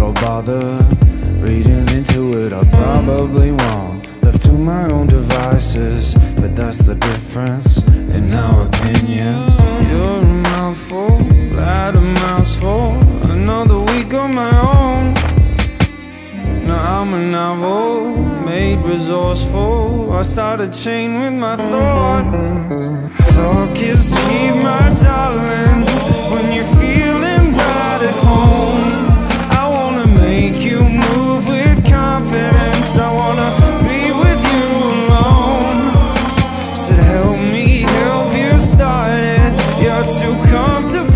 bother reading into it. I probably won't. Left to my own devices, but that's the difference in our opinions. You're a mouthful, that a mouthful. Another week on my own. Now I'm a novel, made resourceful. I start a chain with my thought. You're comfortable